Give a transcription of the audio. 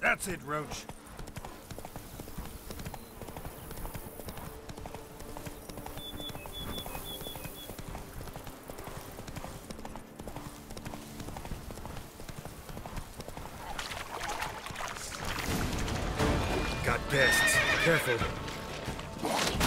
That's it, Roach. Got guests. Careful.